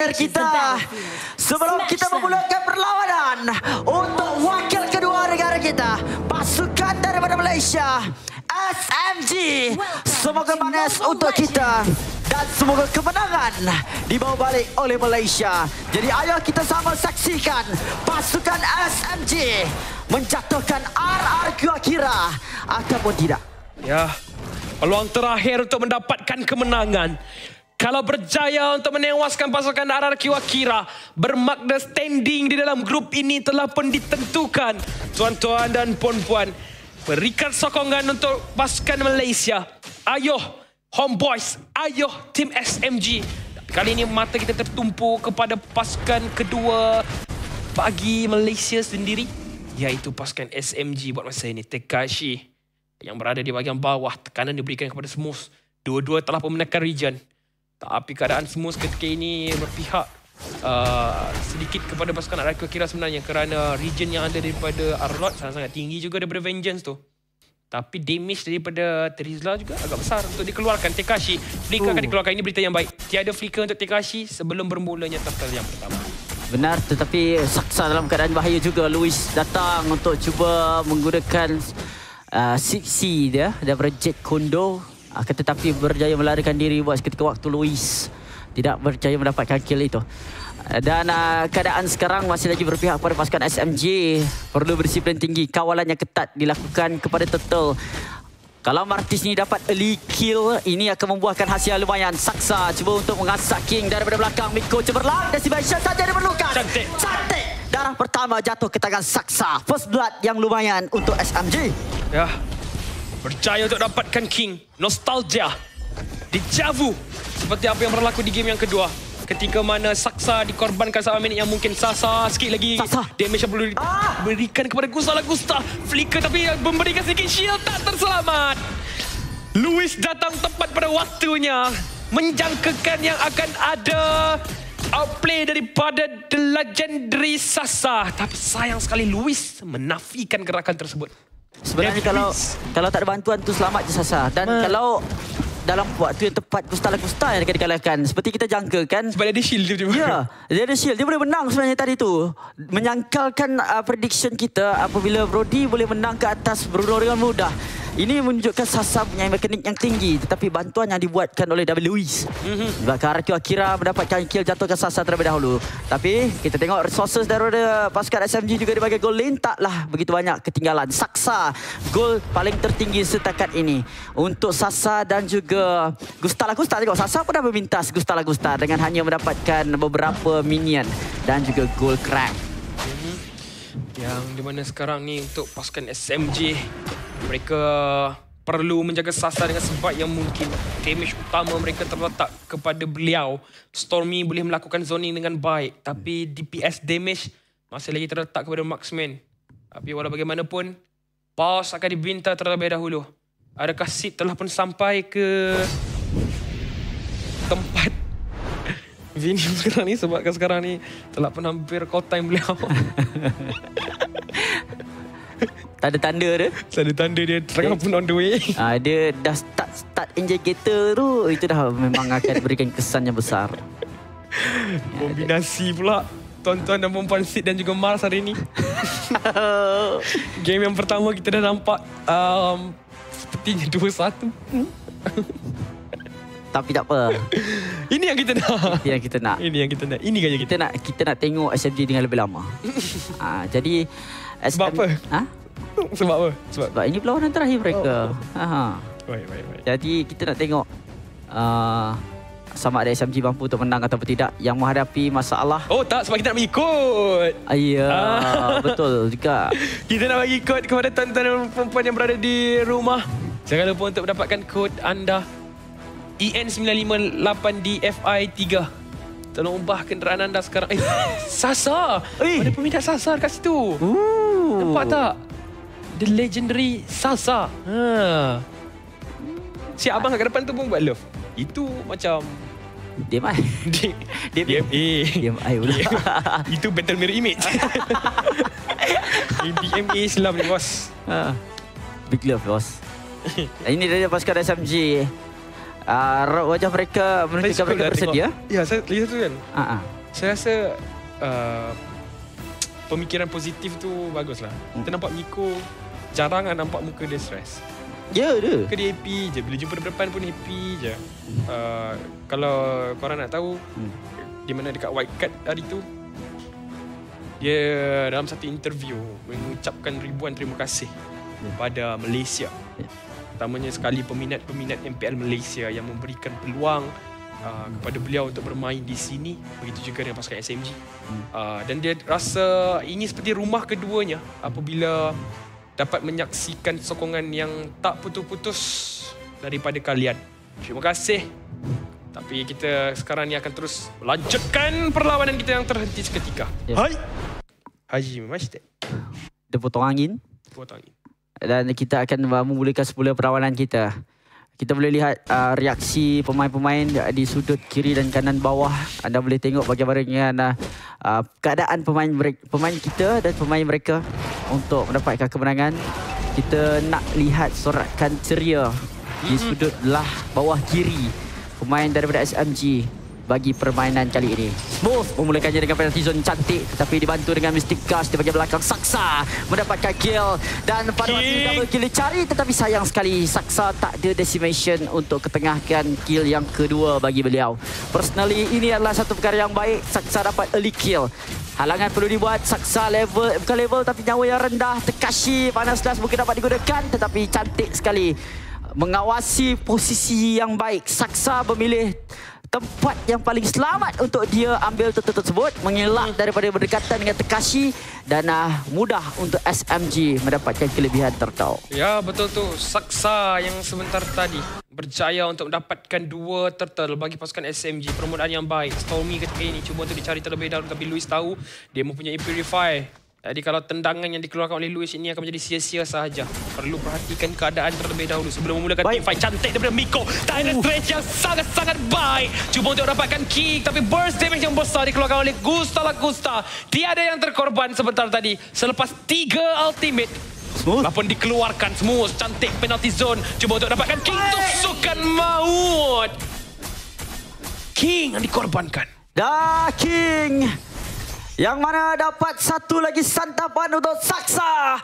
terakhir kita. Sebelum kita memulakan perlawanan untuk wakil kedua negara kita pasukan daripada Malaysia SMG semoga manis untuk kita. Dan semoga kemenangan dibawa balik oleh Malaysia. Jadi ayo kita sama saksikan pasukan SMG menjatuhkan RR Kuakira ataupun tidak. Ya, peluang terakhir untuk mendapatkan kemenangan. Kalau berjaya untuk menewaskan pasukan RRQ Akira, bermakna standing di dalam grup ini telah pun ditentukan. Tuan-tuan dan puan-puan, berikan sokongan untuk pasukan Malaysia. Ayo, homeboys, ayo tim SMG. Kali ini mata kita tertumpu kepada pasukan kedua bagi Malaysia sendiri, iaitu pasukan SMG buat masa ini. Tekashi yang berada di bahagian bawah, tekanan diberikan kepada Smooth. Dua-dua telah pun menekan region. Tapi keadaan Smooth ketika ini berpihak uh, sedikit kepada pasukan Araku kira sebenarnya kerana region yang ada daripada Arlot sangat-sangat tinggi juga daripada Vengeance tu. Tapi damage daripada Terizla juga agak besar untuk dikeluarkan. Tekashi, flicker akan dikeluarkan. Ini berita yang baik. Tiada flicker untuk Tekashi sebelum bermulanya turtle yang pertama. Benar tetapi Saksa dalam keadaan bahaya juga Luis datang untuk cuba menggunakan uh, 6C dia daripada Jet Kondo akan tetapi berjaya melarikan diri buat seketika waktu Luis tidak berjaya mendapatkan kill itu. Dan uh, keadaan sekarang masih lagi berpihak kepada pasukan SMG. Perlu berdisiplin tinggi. Kawalan yang ketat dilakukan kepada Turtle. Kalau Martis ni dapat early kill, ini akan membuahkan hasil lumayan. Saksa cuba untuk mengasak King daripada belakang. Miko cemerlang. Decimation saja diperlukan. Cantik. Cantik. Darah pertama jatuh ke tangan Saksa. First blood yang lumayan untuk SMG. Ya. Berjaya untuk dapatkan King. Nostalgia. Dijavu. Seperti apa yang berlaku di game yang kedua. Ketika mana Saksa dikorbankan sama minit yang mungkin Sasa sikit lagi Saksa. damage yang perlu diberikan kepada Gusta lah Gusta. Flicker tapi memberikan sedikit shield tak terselamat. Luis datang tepat pada waktunya. Menjangkakan yang akan ada outplay daripada The Legendary Sasa. Tapi sayang sekali Luis menafikan gerakan tersebut. Sebenarnya kalau kalau tak ada bantuan tu selamat je Sasa. Dan Ma- kalau dalam waktu yang tepat Gusta lah Gusta yang akan dikalahkan. Seperti kita jangkakan. Sebab dia ada shield tiba-tiba. Ya, dia ada shield. Dia boleh menang sebenarnya tadi tu. Menyangkalkan uh, prediction kita apabila Brody boleh menang ke atas Bruno dengan mudah. Ini menunjukkan Sasa punya mekanik yang tinggi tetapi bantuan yang dibuatkan oleh W. Lewis. Mm-hmm. Sebab Karakiu Akira mendapatkan kill jatuhkan Sasa terlebih dahulu. Tapi kita tengok resources daripada pasukan SMG juga di bahagian gol lane taklah begitu banyak ketinggalan. Saksa gol paling tertinggi setakat ini untuk Sasa dan juga Gusta Lagusta tengok Sasa pun dah memintas Gusta Lagusta dengan hanya mendapatkan beberapa minion dan juga gol crack. Yang di mana sekarang ni untuk pasukan SMG mereka perlu menjaga Sasa dengan sebaik yang mungkin. Damage utama mereka terletak kepada beliau. Stormy boleh melakukan zoning dengan baik tapi DPS damage masih lagi terletak kepada marksman. Tapi walau bagaimanapun boss akan dibinta terlebih dahulu. Adakah Sid telah pun sampai ke tempat venue sekarang ni sebabkan sekarang ni telah pun hampir call time beliau. Tak ada tanda dia. Ada tanda dia tengah pun on the way. Ah dia dah start start injector tu itu dah memang akan berikan kesan yang besar. Kombinasi pula tuan-tuan dan perempuan Sid dan juga Mars hari ni. Game yang pertama kita dah nampak um, sepertinya 2-1. Tapi tak apa. Ini yang kita nak. Itu yang kita nak. Ini yang kita nak. Ini gaya kita. Kita nak kita nak tengok SMG dengan lebih lama. ah jadi Sebab apa? Ha? Sebab apa? Sebab Sebab ini perlawanan terakhir mereka. Oh. Ha. Baik, baik, baik. Jadi kita nak tengok uh, sama ada SMG mampu untuk menang ataupun tidak yang menghadapi masalah. Oh tak, sebab kita nak mengikut. Ah, Ya, Ah. betul juga. Kita nak bagi kod kepada tuan-tuan dan perempuan yang berada di rumah. Jangan lupa untuk mendapatkan kod anda E EN958DFI3. Tolong ubah kenderaan anda sekarang. Eh, Sasa! Eh. Ada peminat Sasa kat situ. Ooh. Nampak tak? The legendary Salsa. Ha. Si abang kat depan tu pun buat love. Itu macam Diam ai. di, Diam. DMA. Diam ai pula. Itu battle mirror image. DMA Islam ni bos. Ha. Big love, bos. Ini dari pasukan SMG. uh, wajah mereka menunjukkan suka mereka lah bersedia. tengok. Ya, saya lihat tu kan. Ah, ah. Saya rasa uh, pemikiran positif tu bagus lah. Kita nampak Miko jarang lah nampak muka dia stres. Ya dia. Muka dia happy je. Bila jumpa depan pun happy je. Uh, kalau korang nak tahu, Hmm. di mana dekat White Card hari tu, dia dalam satu interview mengucapkan ribuan terima kasih Ya. pada Malaysia. Ya. Terutamanya sekali peminat-peminat MPL Malaysia yang memberikan peluang uh, kepada beliau untuk bermain di sini. Begitu juga dengan pasukan SMG. Hmm. Uh, dan dia rasa ini seperti rumah keduanya apabila dapat menyaksikan sokongan yang tak putus-putus daripada kalian. Terima kasih. Tapi kita sekarang ni akan terus melanjutkan perlawanan kita yang terhenti seketika. Ya. Hai. Haji Masjid. Dia potong angin. Potong ni. dan kita akan memulakan semula perlawanan kita. Kita boleh lihat uh, reaksi pemain-pemain di sudut kiri dan kanan bawah. Anda boleh tengok bagaimana dengan uh, uh, keadaan pemain mereka, pemain kita dan pemain mereka untuk mendapatkan kemenangan. Kita nak lihat sorakan ceria di sudut belah bawah kiri pemain daripada SMG bagi permainan kali ini. Smooth memulakannya dengan penalty zone cantik tetapi dibantu dengan Mystic Gush di bahagian belakang Saksa mendapatkan kill dan pada waktu double kill dicari tetapi sayang sekali Saksa tak ada decimation untuk ketengahkan kill yang kedua bagi beliau. Personally ini adalah satu perkara yang baik Saksa dapat early kill. Halangan perlu dibuat Saksa level bukan level tapi nyawa yang rendah Tekashi panas last mungkin dapat digunakan tetapi cantik sekali mengawasi posisi yang baik. Saksa memilih tempat yang paling selamat untuk dia ambil turtle tersebut mengelak daripada berdekatan dengan Tekashi dan uh, mudah untuk SMG mendapatkan kelebihan turtle. Ya betul tu. Saksa yang sebentar tadi berjaya untuk mendapatkan dua turtle bagi pasukan SMG permulaan yang baik. Stormy ketika ini cuba untuk dicari terlebih dahulu tapi Luis tahu dia mempunyai Purify jadi kalau tendangan yang dikeluarkan oleh Luis ini akan menjadi sia-sia sahaja. Perlu perhatikan keadaan terlebih dahulu sebelum memulakan Baik. team fight cantik daripada Miko. Dynamic stretch yang sangat-sangat baik. Cuba untuk dapatkan kick tapi burst damage yang besar dikeluarkan oleh Gusta Lagusta. Tiada yang terkorban sebentar tadi selepas tiga ultimate Smooth. Telah pun dikeluarkan semua cantik penalty zone. Cuba untuk dapatkan King tusukan maut. King yang dikorbankan. Dah King yang mana dapat satu lagi santapan untuk Saksa.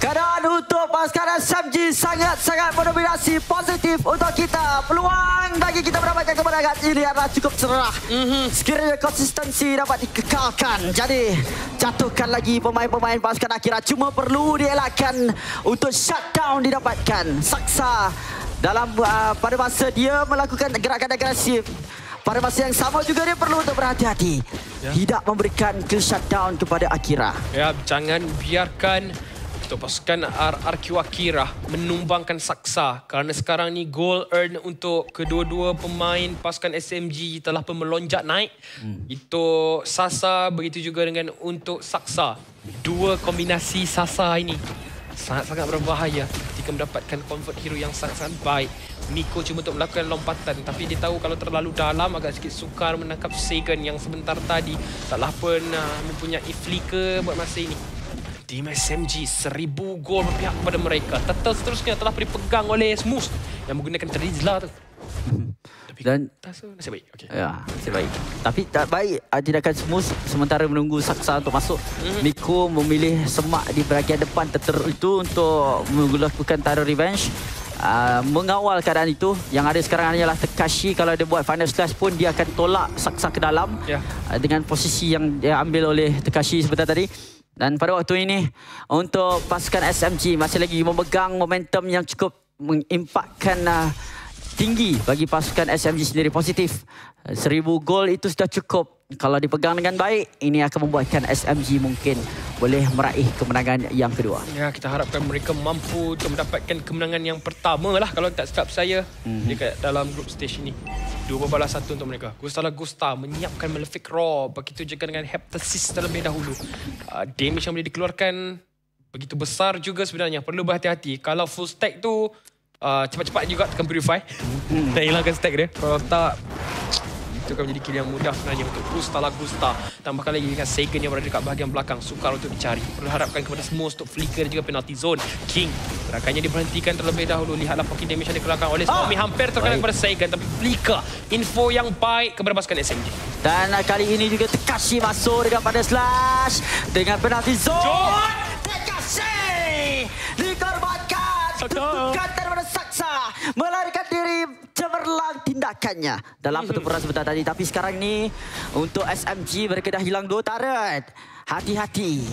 Keadaan untuk pasukan SMG sangat-sangat mendominasi positif untuk kita. Peluang bagi kita mendapatkan kemenangan ini adalah cukup cerah. Mm-hmm. Sekiranya konsistensi dapat dikekalkan. Jadi, jatuhkan lagi pemain-pemain pasukan Akira. Cuma perlu dielakkan untuk shutdown didapatkan. Saksa dalam uh, pada masa dia melakukan gerakan agresif. Pada masa yang sama juga dia perlu untuk berhati-hati. Ya. Tidak memberikan kill shutdown kepada Akira. Ya, jangan biarkan untuk pasukan RRQ Akira menumbangkan saksa kerana sekarang ni goal earn untuk kedua-dua pemain pasukan SMG telah pun melonjak naik. Hmm. Itu Sasa begitu juga dengan untuk Saksa. Dua kombinasi Sasa ini sangat-sangat berbahaya ketika mendapatkan convert hero yang sangat-sangat baik. Miko cuma untuk melakukan lompatan tapi dia tahu kalau terlalu dalam agak sikit sukar menangkap Sagan yang sebentar tadi taklah pernah mempunyai flicker buat masa ini. Tim SMG 1000 gol berpihak kepada mereka. Turtle seterusnya telah dipegang oleh Smooth yang menggunakan Trizla tu. Tapi Dan so, nasib baik. Okay. Ya, nasib baik. Tapi tak baik uh, tindakan smooth sementara menunggu Saksa untuk masuk. Mm-hmm. Miko memilih semak di bahagian depan teter itu untuk melakukan terror revenge. Uh, mengawal keadaan itu yang ada sekarang hanyalah Tekashi kalau dia buat final slash pun dia akan tolak Saksa ke dalam Ya. uh, dengan posisi yang dia ambil oleh Tekashi sebentar tadi dan pada waktu ini untuk pasukan SMG masih lagi memegang momentum yang cukup mengimpakkan uh, tinggi bagi pasukan SMG sendiri positif. Seribu gol itu sudah cukup. Kalau dipegang dengan baik, ini akan membuatkan SMG mungkin boleh meraih kemenangan yang kedua. Ya, kita harapkan mereka mampu untuk mendapatkan kemenangan yang pertama lah kalau tak silap saya mm-hmm. dekat dalam group stage ini. Dua balas satu untuk mereka. Gustala Gusta menyiapkan Malefic Raw. Begitu juga dengan Heptasis terlebih dahulu. Uh, damage yang boleh dikeluarkan begitu besar juga sebenarnya. Perlu berhati-hati. Kalau full stack tu uh, cepat-cepat juga tekan Purify. Dan hilangkan stack dia. Kalau tak itu akan menjadi kill yang mudah sebenarnya untuk Gusta lah Gusta. Tambahkan lagi dengan Sagan yang berada dekat bahagian belakang. Sukar untuk dicari. Perlu harapkan kepada semua untuk flicker dan juga penalty zone. King, gerakannya diberhentikan terlebih dahulu. Lihatlah pocket damage yang dikerahkan oleh Stormy. Ah. Hampir terkena kepada Sagan. Tapi flicker, info yang baik kepada pasukan SMG. Dan kali ini juga Tekashi masuk dengan pada slash dengan penalti zone. Zone. Tekashi dikorbankan. Saksa. Melarikan diri cemerlang tindakannya dalam pertempuran sebentar tadi. Tapi sekarang ni untuk SMG mereka dah hilang dua turret. Hati-hati.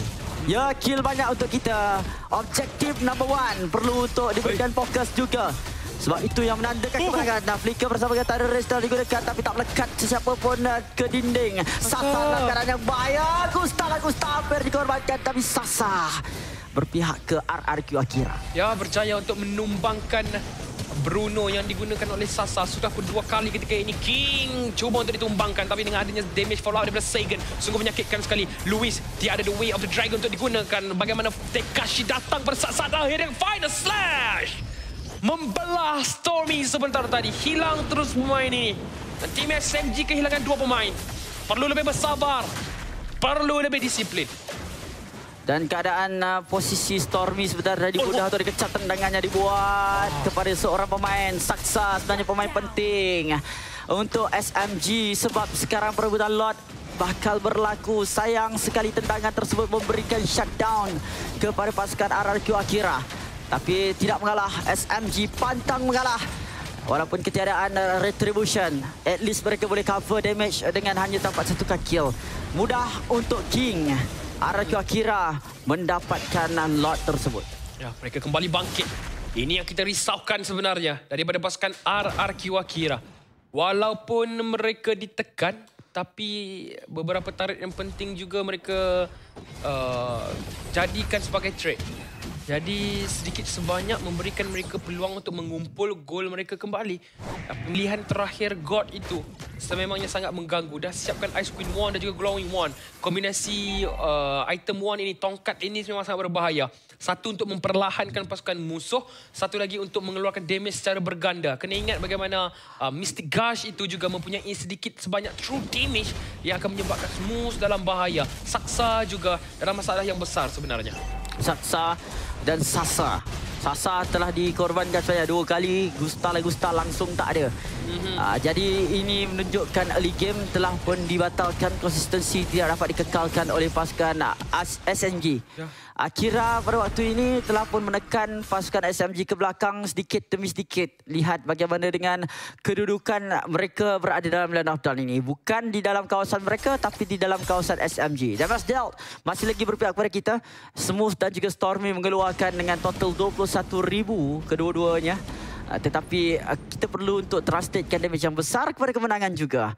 Ya, kill banyak untuk kita. Objektif number one perlu untuk diberikan fokus juga. Sebab itu yang menandakan kemenangan. Nah, Flicker bersama dengan terrorist telah digunakan tapi tak melekat sesiapa pun uh, ke dinding. Sasa dalam keadaan yang bahaya. Gusta lah Gusta hampir dikorbankan tapi Sasa berpihak ke RRQ Akira. Ya, berjaya untuk menumbangkan Bruno yang digunakan oleh Sasa sudah pun dua kali ketika ini. King cuba untuk ditumbangkan tapi dengan adanya damage follow up daripada Sagan sungguh menyakitkan sekali. Luis tiada the way of the dragon untuk digunakan. Bagaimana Tekashi datang pada saat-saat akhir yang final slash! Membelah Stormy sebentar tadi. Hilang terus pemain ini. Dan tim SMG kehilangan dua pemain. Perlu lebih bersabar. Perlu lebih disiplin Dan keadaan uh, posisi Stormy sebentar tadi Oh, mudah oh. untuk dikecap tendangannya dibuat kepada seorang pemain. Saksa sebenarnya pemain penting untuk SMG sebab sekarang perebutan lot bakal berlaku. Sayang sekali tendangan tersebut memberikan shutdown kepada pasukan RRQ Akira. Tapi tidak mengalah, SMG pantang mengalah. Walaupun ketiadaan uh, retribution, at least mereka boleh cover damage dengan hanya dapat satu kill. Mudah untuk King. RRQ Akira mendapatkan lot tersebut. Ya, mereka kembali bangkit. Ini yang kita risaukan sebenarnya daripada pasukan RRQ Akira. Walaupun mereka ditekan, tapi beberapa tarik yang penting juga mereka uh, jadikan sebagai trade. Jadi sedikit sebanyak memberikan mereka peluang untuk mengumpul gol mereka kembali. Pilihan terakhir God itu sememangnya sangat mengganggu. Dah siapkan Ice Queen Wand dan juga Glowing Wand. Kombinasi uh, item wand ini, tongkat ini memang sangat berbahaya. Satu untuk memperlahankan pasukan musuh, satu lagi untuk mengeluarkan damage secara berganda. Kena ingat bagaimana uh, Mystic Gush itu juga mempunyai sedikit sebanyak true damage yang akan menyebabkan Smooth dalam bahaya. Saksa juga dalam masalah yang besar sebenarnya. Saksa dan Sasa. Sasa telah dikorbankan sebanyak dua kali. Gusta lah Gusta langsung tak ada. Mm-hmm. Uh, jadi ini menunjukkan early game telah pun dibatalkan. Konsistensi tidak dapat dikekalkan oleh pasukan AS- SNG. Ya. Akira pada waktu ini telah pun menekan pasukan SMG ke belakang sedikit demi sedikit. Lihat bagaimana dengan kedudukan mereka berada dalam land of dawn ini. Bukan di dalam kawasan mereka tapi di dalam kawasan SMG. Damage dealt masih lagi berpihak kepada kita. Smooth dan juga Stormy mengeluarkan dengan total 21,000 kedua-duanya. Uh, tetapi uh, kita perlu untuk translatekan damage yang besar kepada kemenangan juga.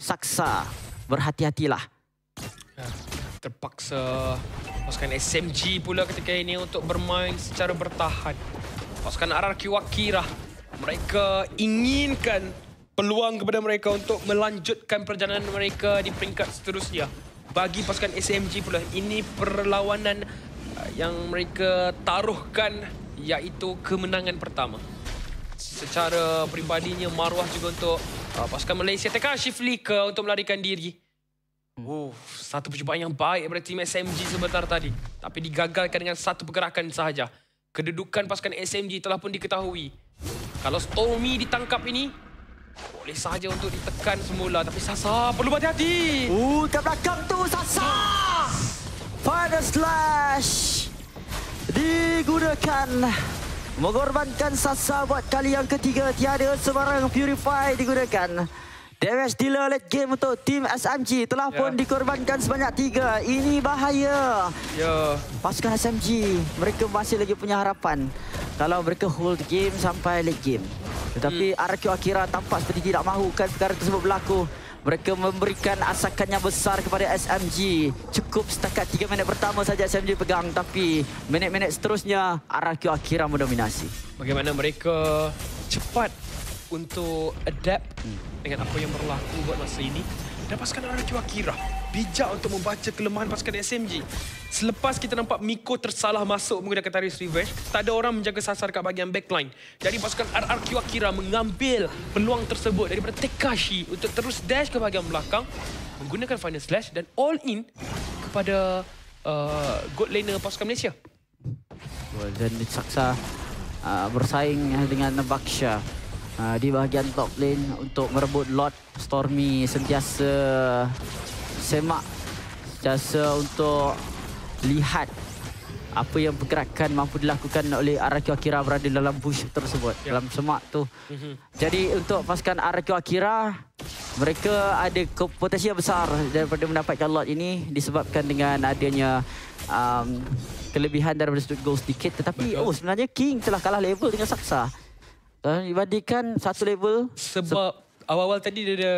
Saksa, berhati-hatilah. Ya, terpaksa pasukan SMG pula ketika ini untuk bermain secara bertahan. Pasukan RRQ Akira, mereka inginkan peluang kepada mereka untuk melanjutkan perjalanan mereka di peringkat seterusnya. Bagi pasukan SMG pula, ini perlawanan uh, yang mereka taruhkan iaitu kemenangan pertama. Secara peribadinya, maruah juga untuk uh, pasukan Malaysia. Tekashi Flicker untuk melarikan diri. Oh, satu percubaan yang baik daripada tim SMG sebentar tadi. Tapi digagalkan dengan satu pergerakan sahaja. Kedudukan pasukan SMG telah pun diketahui. Kalau Stormy ditangkap ini, boleh sahaja untuk ditekan semula. Tapi Sasa perlu berhati-hati. Uh, ke belakang tu Sasa. Final slash digunakan mengorbankan Sasa buat kali yang ketiga tiada sebarang purify digunakan. Damage dealer late game untuk tim SMG telah Ya. pun dikorbankan sebanyak tiga. Ini bahaya. Ya, Pasukan SMG mereka masih lagi punya harapan kalau mereka hold game sampai late game. Tetapi hmm. RQ Akira tampak seperti tidak mahukan perkara tersebut berlaku. Mereka memberikan asakan yang besar kepada SMG. Cukup setakat 3 minit pertama saja SMG pegang tapi minit-minit seterusnya RQ Akira mendominasi. bagaimana mereka cepat untuk adapt dengan apa yang berlaku buat masa ini. Dan pasukan RRQ Akira bijak untuk membaca kelemahan pasukan SMG. Selepas kita nampak Miko tersalah masuk menggunakan Taris Revenge, tak ada orang menjaga sasar kat bahagian backline. Jadi pasukan RRQ Akira mengambil peluang tersebut daripada Tekashi untuk terus dash ke bahagian belakang menggunakan Final Slash dan all in kepada uh, God Laner pasukan Malaysia. Dan Saksa uh, bersaing dengan Baksha uh, di bahagian top lane untuk merebut Lord Stormy sentiasa semak sentiasa untuk lihat apa yang pergerakan mampu dilakukan oleh RQ Akira berada dalam bush tersebut yeah. dalam semak tu. Mm-hmm. Jadi untuk pasukan RQ Akira mereka ada potensi yang besar daripada mendapatkan lot ini disebabkan dengan adanya um, kelebihan daripada sudut goal sedikit tetapi Betul. oh sebenarnya King telah kalah level dengan Saksa. Dan dibandingkan satu level sebab awal-awal tadi dia ada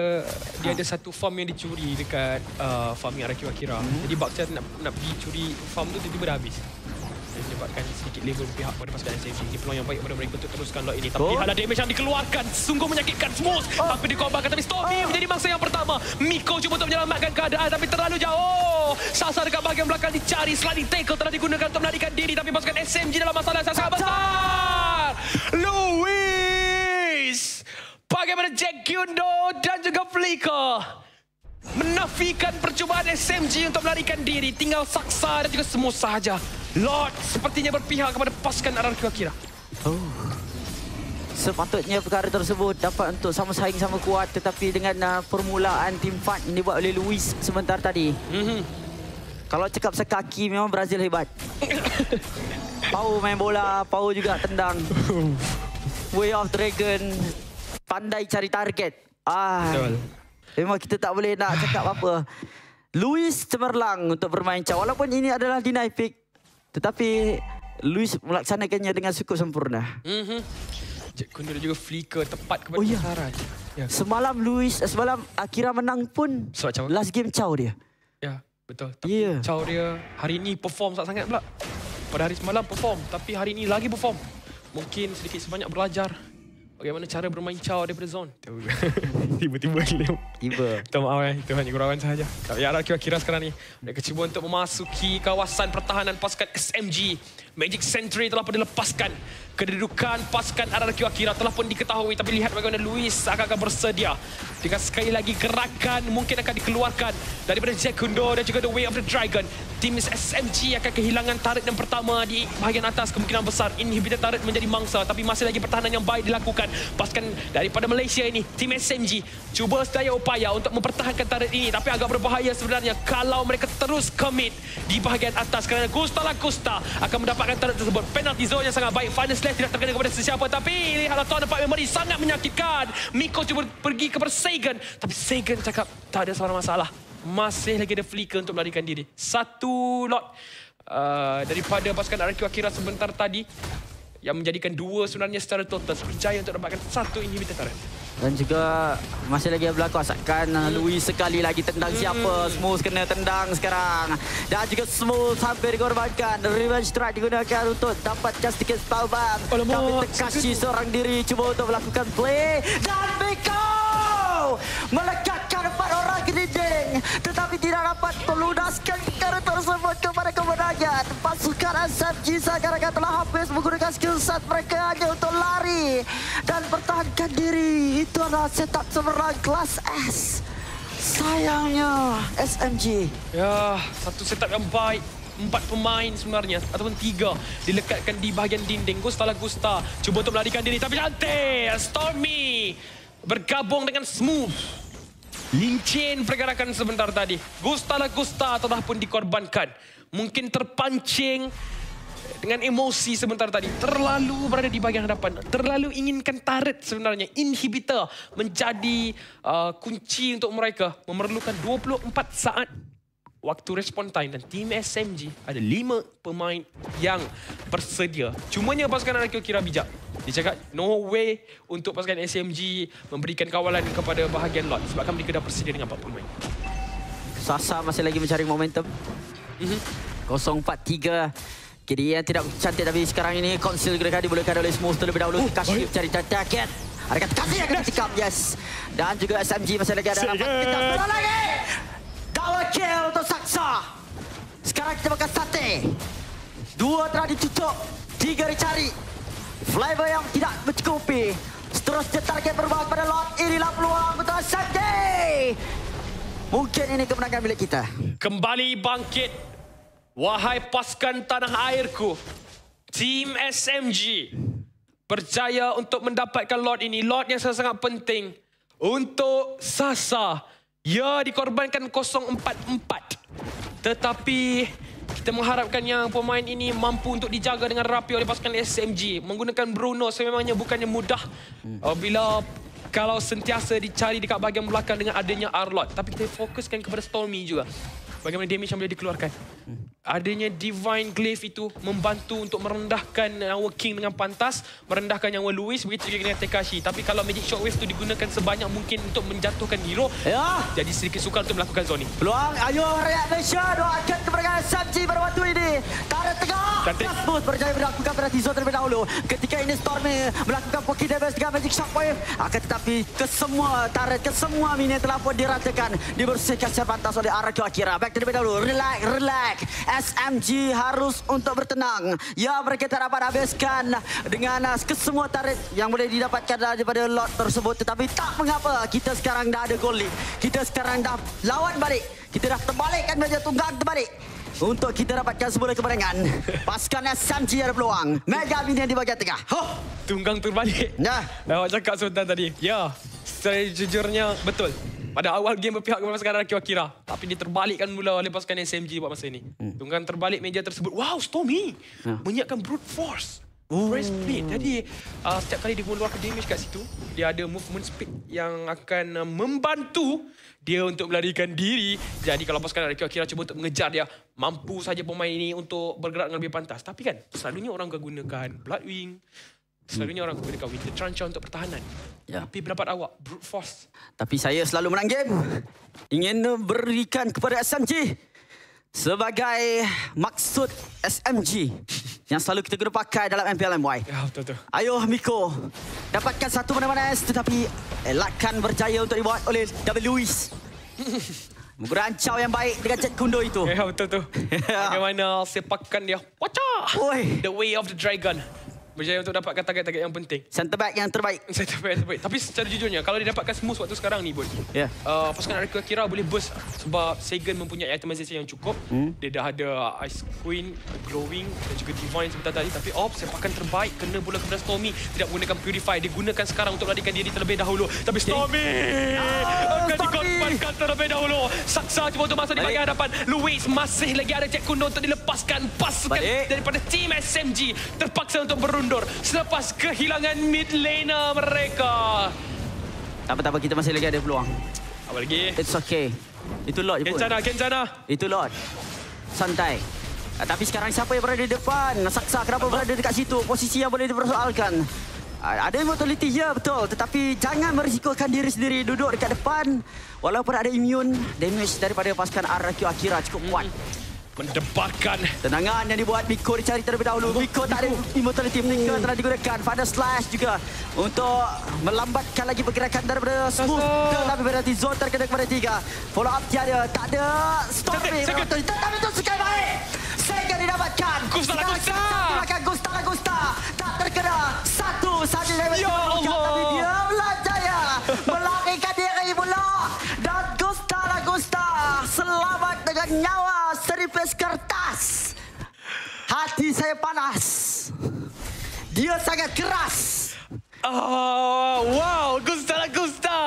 dia ada satu farm yang dicuri dekat uh, farm yang Araki Akira. Hmm. Jadi Bakcha nak nak pergi curi farm tu tiba-tiba dah habis. Dan menyebabkan sedikit level pihak pada pasukan SMG. Ini peluang yang baik kepada mereka untuk teruskan lot ini. Tapi oh. ada damage yang dikeluarkan. Sungguh menyakitkan Smooth. Oh. Tapi dikorbankan. Tapi Stormy oh. menjadi mangsa yang pertama. Miko cuba untuk menyelamatkan keadaan. Tapi terlalu jauh. Sasar dekat bahagian belakang dicari. Sliding tackle telah digunakan untuk melarikan diri. Tapi pasukan SMG dalam masalah yang sangat besar. Gyundo dan juga Flicker menafikan percubaan SMG untuk melarikan diri. Tinggal Saksa dan juga semua sahaja. Lord sepertinya berpihak kepada pasukan RRQ Akira. Oh. Sepatutnya perkara tersebut dapat untuk sama saing sama kuat tetapi dengan uh, permulaan team fight yang dibuat oleh Luis sebentar tadi. Mm -hmm. Kalau cakap sekaki memang Brazil hebat. Pau main bola, Pau juga tendang. Way of Dragon pandai cari target. Ah. Betul. Memang kita tak boleh nak cakap apa. Luis cemerlang untuk bermain caw. Walaupun ini adalah deny pick. Tetapi Luis melaksanakannya dengan cukup sempurna. Mm -hmm. Jack Kunder juga flicker tepat kepada oh, ya. sasaran. Ya. Semalam Luis, eh, semalam Akira menang pun Sebab last game caw dia. Ya, betul. Tapi yeah. caw dia hari ini perform sangat-sangat pula. Pada hari semalam perform, tapi hari ini lagi perform. Mungkin sedikit sebanyak belajar bagaimana cara bermain caw daripada zone. Tiba-tiba lem. Tiba. Minta maaf eh. Itu hanya gurauan sahaja. Tapi Arah kira-kira sekarang ni. Mereka cuba untuk memasuki kawasan pertahanan pasukan SMG. Magic Sentry telah pun dilepaskan. Kedudukan pasukan RRQ Akira telah pun diketahui. Tapi lihat bagaimana Luis akan bersedia. Dengan sekali lagi gerakan mungkin akan dikeluarkan daripada Jack Kundo dan juga The Way of the Dragon. Tim SMG akan kehilangan turret yang pertama di bahagian atas. Kemungkinan besar inhibitor turret menjadi mangsa. Tapi masih lagi pertahanan yang baik dilakukan. Pasukan daripada Malaysia ini, tim SMG cuba sedaya upaya untuk mempertahankan turret ini. Tapi agak berbahaya sebenarnya kalau mereka terus commit di bahagian atas. Kerana Gusta Lagusta akan mendapat mendapatkan turret tersebut. Penalty zone yang sangat baik. Final Slash tidak terkena kepada sesiapa. Tapi lihatlah tuan dapat memory sangat menyakitkan. Miko cuba pergi kepada Sagan. Tapi Sagan cakap tak ada sebarang masalah. Masih lagi ada flicker untuk melarikan diri. Satu lot uh, daripada pasukan RQ Akira sebentar tadi yang menjadikan dua sebenarnya secara total berjaya untuk dapatkan satu inhibitor turret. Dan juga masih lagi berlaku asalkan hmm. Louis sekali lagi tendang hmm. siapa. Smooth kena tendang sekarang. Dan juga Smooth hampir dikorbankan. Revenge strike digunakan untuk dapatkan sedikit spellbomb. Tapi Tekashi seorang diri cuba untuk melakukan play. Dan Miko! melekatkan empat orang ke dinding tetapi tidak dapat melunaskan perkara tersebut kepada kemenangan pasukan SMG seakan-akan telah habis menggunakan skill set mereka hanya untuk lari dan pertahankan diri. Itu adalah setup seberang kelas S. Sayangnya SMG ya satu setup yang baik. Empat pemain sebenarnya ataupun tiga dilekatkan di bahagian dinding. Gusta lah Gusta cuba untuk melarikan diri tapi cantik. Stormy bergabung dengan Smooth. Lincin pergerakan sebentar tadi. Gusta lah Gusta telah pun dikorbankan. Mungkin terpancing dengan emosi sebentar tadi. Terlalu berada di bahagian hadapan. Terlalu inginkan turret sebenarnya. Inhibitor menjadi uh, kunci untuk mereka. Memerlukan 24 saat waktu respon time dan tim SMG ada lima pemain yang bersedia. Cumanya pasukan anak kira bijak. Dia cakap no way untuk pasukan SMG memberikan kawalan kepada bahagian lot sebabkan mereka dah bersedia dengan empat pemain. Sasa masih lagi mencari momentum. Mm-hmm. 0-4-3. Kiri yang tidak cantik tapi sekarang ini conceal mereka dibolehkan oleh Smooth terlebih dahulu. Oh, Kasih cari target. Ada kata kasih yang kena tikam. Yes. Dan juga SMG masih lagi ada. Kita lagi. Makan sate. Dua telah ditutup. Tiga dicari. Flavor yang tidak mencukupi. Seterusnya target berubah pada lot. Inilah peluang untuk Sate. Mungkin ini kemenangan milik kita. Kembali bangkit. Wahai pasukan tanah airku. Team SMG. Berjaya untuk mendapatkan lot ini. Lot yang sangat-sangat penting. Untuk Sasa. Ya dikorbankan 044. Tetapi kita mengharapkan yang pemain ini mampu untuk dijaga dengan rapi oleh pasukan SMG. Menggunakan Bruno sememangnya bukannya mudah. Uh, bila kalau sentiasa dicari dekat bahagian belakang dengan adanya Arlot. Tapi kita fokuskan kepada Stormy juga. Bagaimana damage yang boleh dikeluarkan. Adanya Divine Glaive itu membantu untuk merendahkan nyawa King dengan pantas. Merendahkan nyawa Louis begitu juga dengan Tekashi. Tapi kalau Magic Shockwave itu digunakan sebanyak mungkin untuk menjatuhkan hero. Ya. Jadi sedikit sukar untuk melakukan zone ini. Peluang ayo Rakyat Malaysia doakan kemenangan SMG pada waktu ini. Tarik tengah. Cantik. Boost berjaya melakukan penalti zone terlebih dahulu. Ketika ini Stormy melakukan pocket damage dengan Magic Shockwave. Akan tetapi kesemua tarik, kesemua minion telah pun diratakan. Dibersihkan secara pantas oleh Araki Akira. Back terlebih dahulu. Relax, relax. SMG harus untuk bertenang. Ya, mereka tak dapat habiskan dengan uh, kesemua tarik yang boleh didapatkan daripada lot tersebut. Tetapi tak mengapa. Kita sekarang dah ada goal lead. Kita sekarang dah lawan balik. Kita dah terbalikkan meja tunggang terbalik. Untuk kita dapatkan sebuah kemenangan. Pasukan SMG ada peluang. Mega Minion di bahagian tengah. Huh. Tunggang terbalik. Ya. Awak cakap sebentar tadi. Ya, secara jujurnya betul. Pada awal game berpihak kepada pasukan Raki Akira. Tapi dia terbalikkan mula oleh pasukan SMG buat masa ini. Hmm. Tunggang terbalik meja tersebut. Wow, Stormy. Ya. Menyiapkan Brute Force. Press speed. Jadi uh, setiap kali dia mengeluarkan damage kat situ, dia ada movement speed yang akan uh, membantu dia untuk melarikan diri. Jadi kalau pasukan Raki Akira cuba untuk mengejar dia, mampu saja pemain ini untuk bergerak dengan lebih pantas. Tapi kan, selalunya orang akan gunakan Bloodwing, Selalunya orang gunakan Winter Truncheon untuk pertahanan. Ya. Tapi pendapat awak, Brute Force. Tapi saya selalu menang game. Ingin berikan kepada SMG sebagai maksud SMG yang selalu kita guna pakai dalam MPLMY. Ya, betul-betul. Ayo Miko, dapatkan satu mana-mana S tetapi elakkan berjaya untuk dibuat oleh W. Lewis. Berancau yang baik dengan Jet Kundo itu. Ya, betul-betul. Bagaimana sepakan dia. Wacah! The Way of the Dragon. Berjaya untuk dapatkan target-target yang penting. center back yang terbaik. Saya terbaik, terbaik. Tapi secara jujurnya, kalau dia dapatkan smooth waktu sekarang ni pun, Ya. Uh, pasukan Arika kira boleh burst sebab Sagan mempunyai itemization yang cukup. Hmm? Dia dah ada Ice Queen, Glowing dan juga Divine sebentar tadi. Tapi Ops sepakan terbaik kena pula kepada Stormy. Tidak menggunakan Purify. Dia gunakan sekarang untuk melarikan diri terlebih dahulu. Tapi Stormy Ah, akan dikorbankan terlebih dahulu. Saksa cuba untuk masuk di bahagian hadapan. Louis masih lagi ada Jack Kuno untuk dilepaskan. Pasukan Balik. daripada tim SMG terpaksa untuk berundur selepas kehilangan mid laner mereka. Tak apa-tak apa, kita masih lagi ada peluang. Apa lagi? It's okay. Itu lot je pun. Kencana, Kencana. Itu lot. Santai. Ah, Tapi sekarang siapa yang berada di depan? Saksa kenapa berada dekat situ? Posisi yang boleh dipersoalkan. Ah, Ada immortality ya betul Tetapi jangan merisikokan diri sendiri Duduk dekat depan Walaupun ada immune Damage daripada pasukan RQ Akira cukup kuat Mendebarkan Tenangan yang dibuat Miko dicari terlebih dahulu. Miko tak ada immortality. Miko telah digunakan. Pada slash juga Untuk melambatkan lagi pergerakan daripada Smooth. Tetapi penalti zone terkena kepada tiga. Follow up tiada. Tak ada. Stopping. Tetapi itu sekali baik. Sega didapatkan. Gusta la Gusta. Gusta Gusta la Gusta. Tak terkena. Satu saja yang Ya Allah. Tapi dia berjaya Melarikan diri pula. Dan Gusta la Gusta. Selamat dengan nyawa Saya panas Dia sangat keras Oh, wow, Gusta lah Gusta.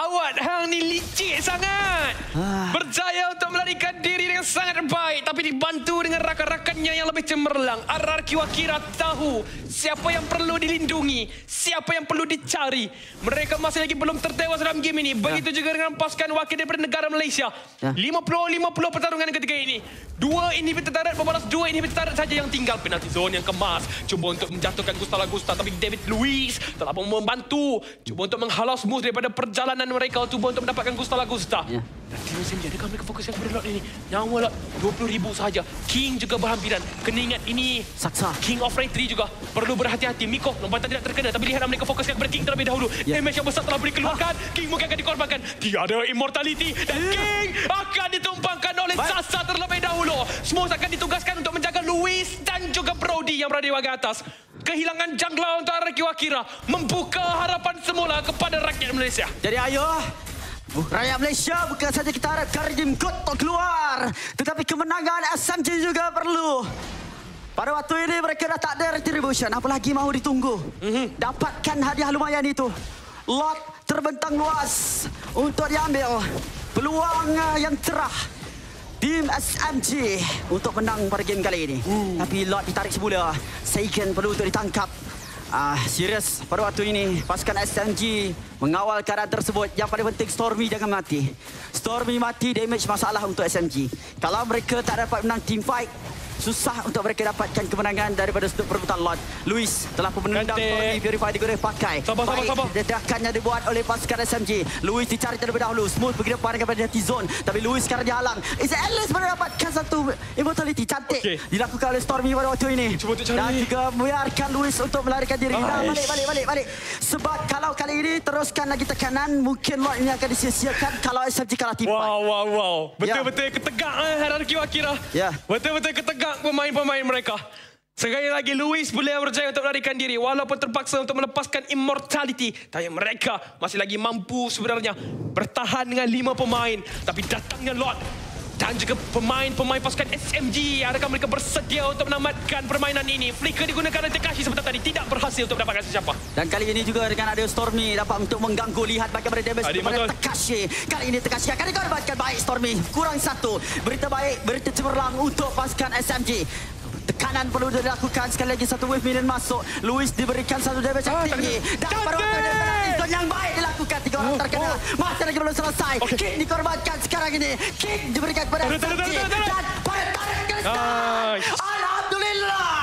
Awak hang ni licik sangat. Ah. Berjaya untuk melarikan diri dengan sangat baik. Tapi dibantu dengan rakan-rakannya yang lebih cemerlang. RRQ Akira tahu siapa yang perlu dilindungi. Siapa yang perlu dicari. Mereka masih lagi belum tertewas dalam game ini. Begitu juga dengan pasukan wakil daripada negara Malaysia. Ya. 50-50 pertarungan ketiga ini. Dua inhibitor turret membalas dua inhibitor turret saja yang tinggal. Penalti zone yang kemas. Cuba untuk menjatuhkan Gusta Gusta. Tapi David Luiz telah membantu. Cuba untuk menghalau smooth daripada perjalanan mereka cuba untuk mendapatkan Gusta Lagusta. Ya. Dan Timo SMG, adakah mereka fokuskan kepada lot ini? Nyawa lot 20,000 sahaja. King juga berhampiran. Kena ingat ini Saksa. King of Retry juga perlu berhati-hati. Miko lompatan tidak terkena tapi lihatlah mereka fokuskan kepada King terlebih dahulu. Ya. Damage yang besar telah dikeluarkan. King mungkin akan dikorbankan. Tiada immortality dan King akan ditumpangkan oleh Baik. Sasa terlebih dahulu. Smooth akan ditugaskan untuk menjaga Luis dan juga Brody yang berada di bahagian atas. Kehilangan jungler untuk Araki Wakira membuka harapan semula kepada rakyat Malaysia. Jadi ayo Rakyat Malaysia bukan saja kita harapkan Redim God untuk keluar Tetapi kemenangan SMG juga perlu. Pada waktu ini mereka dah tak ada retribution. Apalagi mahu ditunggu? Mm-hmm. Dapatkan hadiah lumayan itu. Lot terbentang luas Untuk diambil. Peluang yang cerah Tim SMG untuk menang pada game kali ini. Hmm. Tapi lot ditarik semula. Seiken perlu untuk ditangkap. Ah, serius pada waktu ini pasukan SMG mengawal keadaan tersebut. Yang paling penting Stormy jangan mati. Stormy mati damage masalah untuk SMG. Kalau mereka tak dapat menang team fight, susah untuk mereka dapatkan kemenangan daripada sudut perebutan lot. Luis telah pun menendang. Stormy Purify digoreng pakai. Sabar, sabar, Baik, sabar. Ledakannya dibuat oleh pasukan SMG. Luis dicari terlebih dahulu. Smooth pergi depan kepada T-Zone. Tapi Luis sekarang dihalang. Is Alice baru dapatkan satu immortality. Cantik. Okey. Dilakukan oleh Stormy pada waktu ini. Cuba untuk cari. Dan juga membiarkan Luis untuk melarikan diri. Nice. Dah, balik, balik, balik, balik. Sebab kalau kali ini teruskan lagi tekanan, mungkin lot ini akan disia-siakan kalau SMG kalah fight. Wow, wow, wow. Ya. Betul-betul ketegak eh, hierarki Wakira. Ya. Betul-betul ketegak pemain-pemain mereka. Sekali lagi, Luis boleh berjaya untuk melarikan diri. Walaupun terpaksa untuk melepaskan immortality. Tapi mereka masih lagi mampu sebenarnya bertahan dengan lima pemain. Tapi datangnya Lot dan juga pemain-pemain pasukan SMG. Adakah mereka bersedia untuk menamatkan permainan ini? Flicker digunakan oleh Tekashi sebentar tadi. Tidak berhasil untuk mendapatkan sesiapa. Dan kali ini juga dengan ada Stormy dapat untuk mengganggu lihat bagaimana damage Adik kepada betul. Tekashi. Kali ini Tekashi akan dikorbankan baik Stormy. Kurang satu. Berita baik, berita cemerlang untuk pasukan SMG. Tekanan perlu dilakukan sekali lagi satu wave minion masuk. Luis diberikan satu damage yang Ah, tinggi. Dan ini penalti yang baik dilakukan tiga orang terkena. Masih lagi belum selesai. Kick dikorbankan sekarang ini. Kick diberikan kepada Sergi. Dan pada tarik ke Alhamdulillah.